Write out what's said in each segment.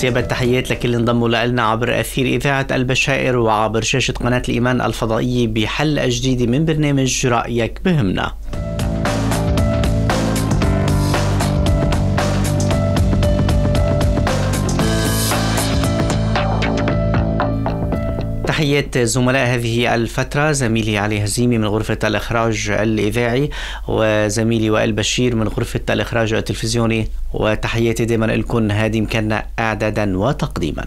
استجابة تحيات لكل انضموا لنا عبر أثير إذاعة البشائر وعبر شاشة قناة الإيمان الفضائية بحلقة جديدة من برنامج رأيك بهمنا. تحيات زملاء هذه الفترة زميلي علي هزيمي من غرفة الإخراج الإذاعي وزميلي وائل بشير من غرفة الإخراج التلفزيوني. وتحياتي دائما لكم هادي مكنا إعدادا وتقديما.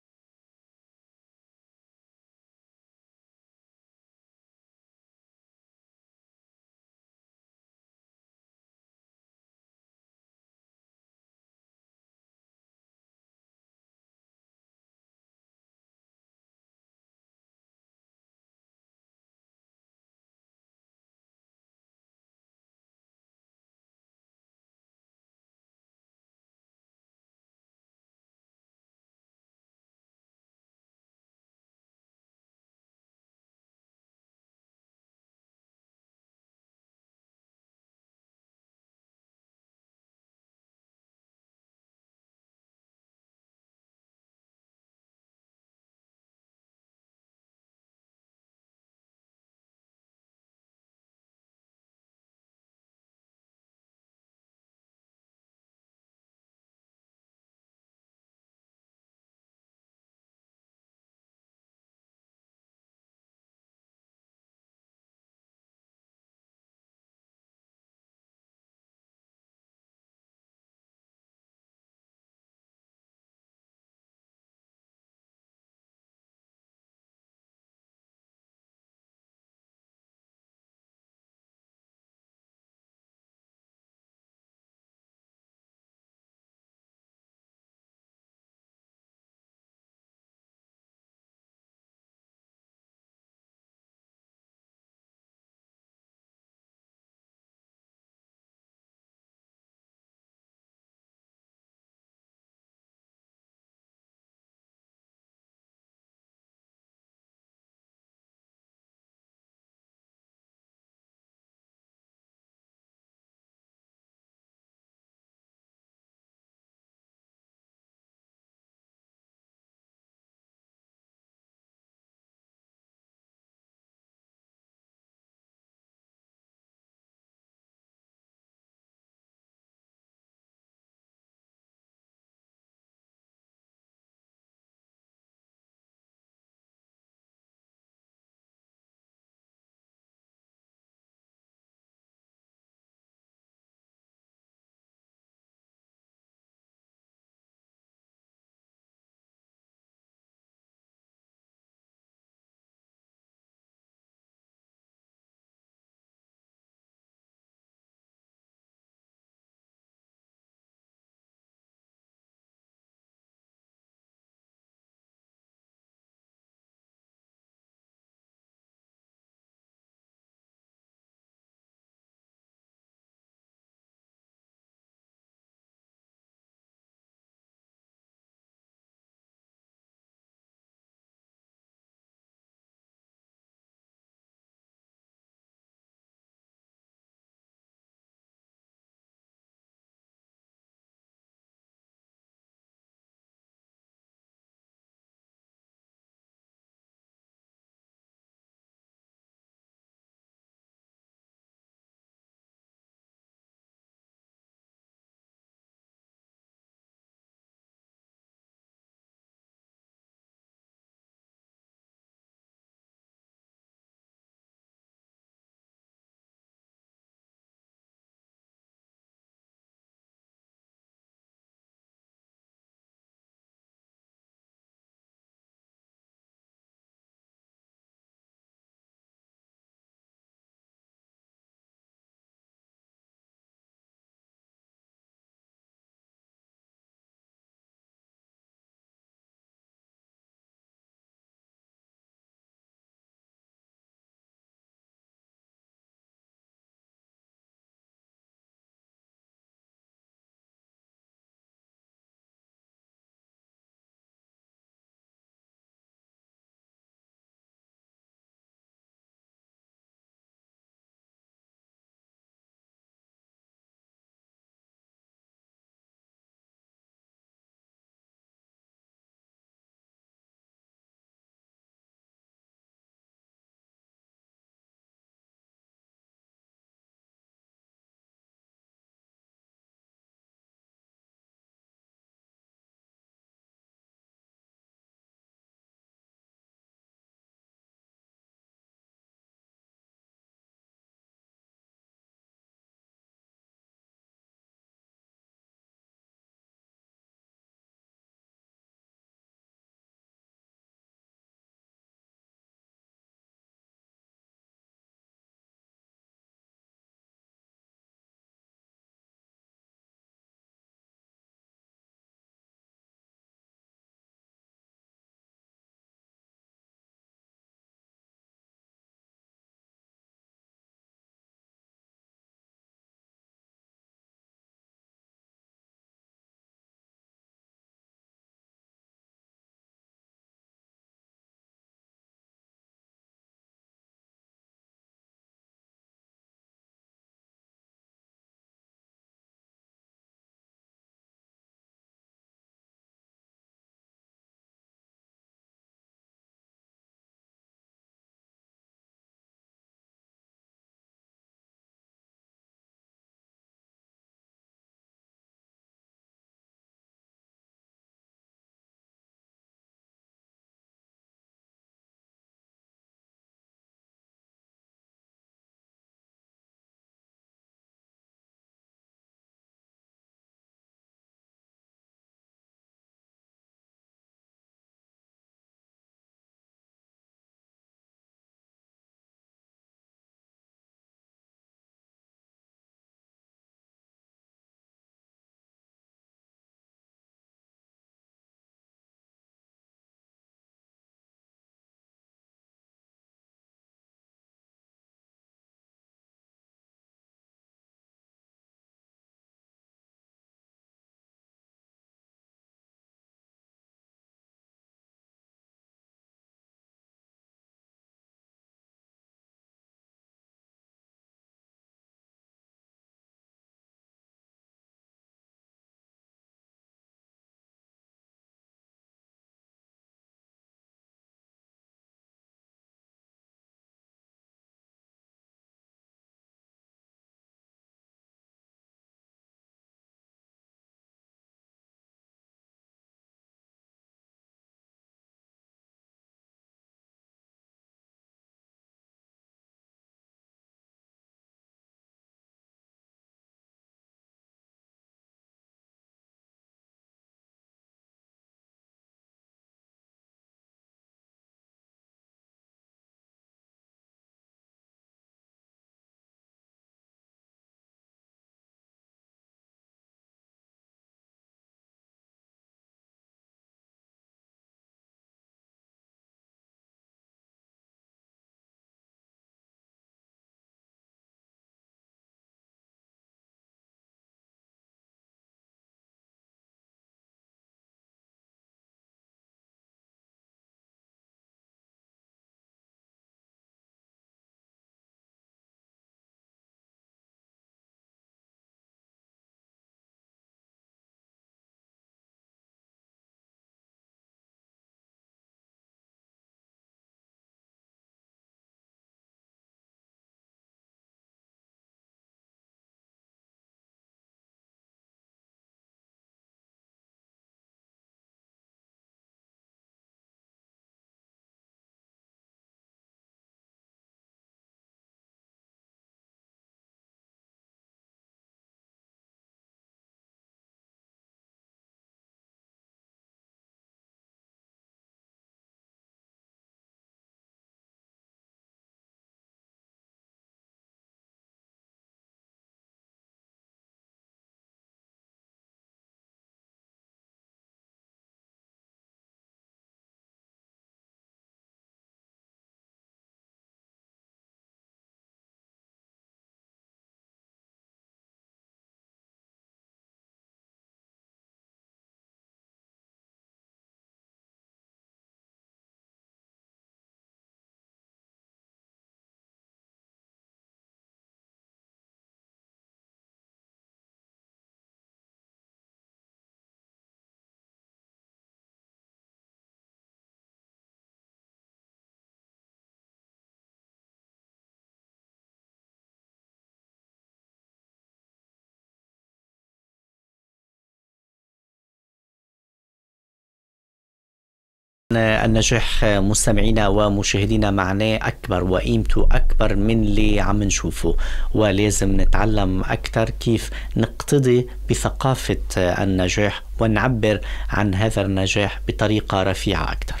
النجاح مستمعينا ومشاهدينا معناه أكبر وقيمته أكبر من اللي عم نشوفه ولازم نتعلم أكثر كيف نقتضي بثقافة النجاح ونعبر عن هذا النجاح بطريقة رفيعة أكثر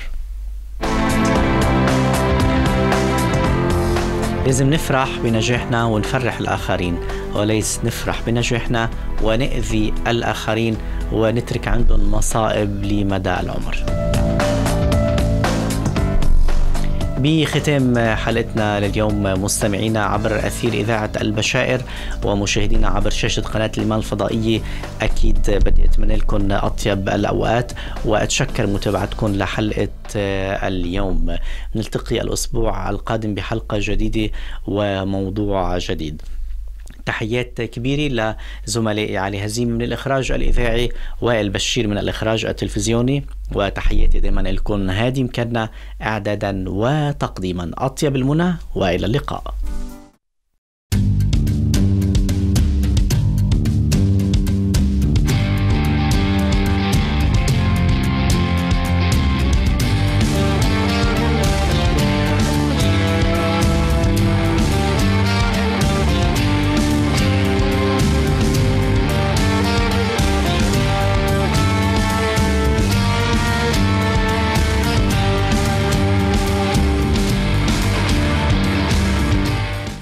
لازم نفرح بنجاحنا ونفرح الآخرين وليس نفرح بنجاحنا ونأذي الآخرين ونترك عندهم مصائب لمدى العمر. بختام حلقتنا لليوم مستمعينا عبر أثير إذاعة البشائر ومشاهدينا عبر شاشة قناة الإيمان الفضائية. أكيد بدي أتمنى لكم أطيب الأوقات وأتشكر متابعتكم لحلقة اليوم. نلتقي الأسبوع القادم بحلقة جديدة وموضوع جديد. تحيات كبيرة لزملائي علي هزيم من الإخراج الإذاعي وائل بشير من الإخراج التلفزيوني وتحياتي دائما لكم هادي مكنا إعدادا وتقديما. أطيب المنى وإلى اللقاء.